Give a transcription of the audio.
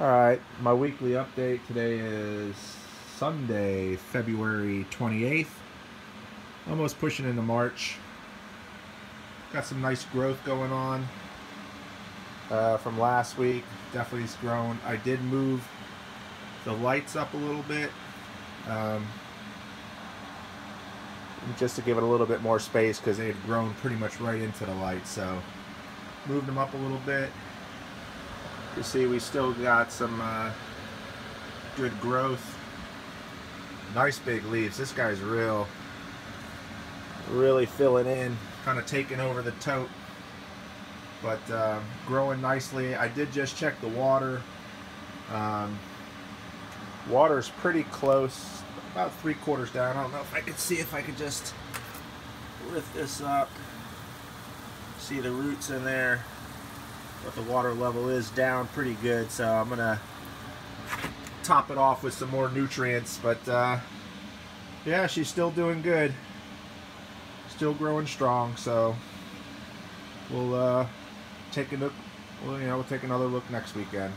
All right, my weekly update today is Sunday, February 28th. Almost pushing into March. Got some nice growth going on uh, from last week. Definitely has grown. I did move the lights up a little bit um, just to give it a little bit more space because they had grown pretty much right into the light. So moved them up a little bit. You see we still got some uh, good growth. Nice big leaves. This guy's real, really filling in, kind of taking over the tote. But uh, growing nicely. I did just check the water. Um, water's pretty close, about three quarters down. I don't know if I could see if I could just lift this up. See the roots in there but the water level is down pretty good so I'm gonna top it off with some more nutrients but uh, yeah she's still doing good. Still growing strong so we'll uh, take a look well, you know we'll take another look next weekend